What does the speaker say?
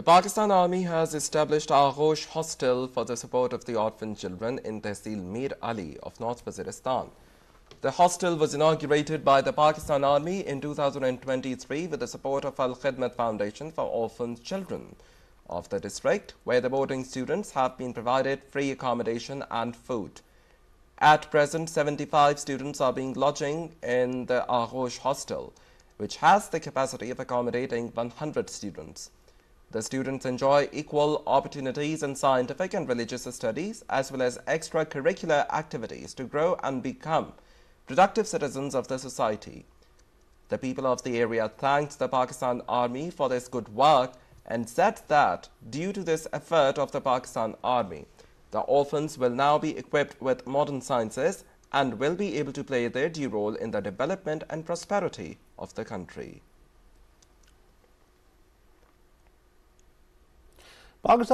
The Pakistan Army has established Aghosh Hostel for the support of the orphan children in Tehsil Mir Ali of North Waziristan. The hostel was inaugurated by the Pakistan Army in 2023 with the support of Al Khidmat Foundation for Orphan Children of the district, where the boarding students have been provided free accommodation and food. At present, 75 students are being lodging in the Aghosh hostel, which has the capacity of accommodating 100 students. The students enjoy equal opportunities in scientific and religious studies as well as extracurricular activities to grow and become productive citizens of the society. The people of the area thanked the Pakistan Army for this good work and said that due to this effort of the Pakistan Army, the orphans will now be equipped with modern sciences and will be able to play their due role in the development and prosperity of the country. Pakistan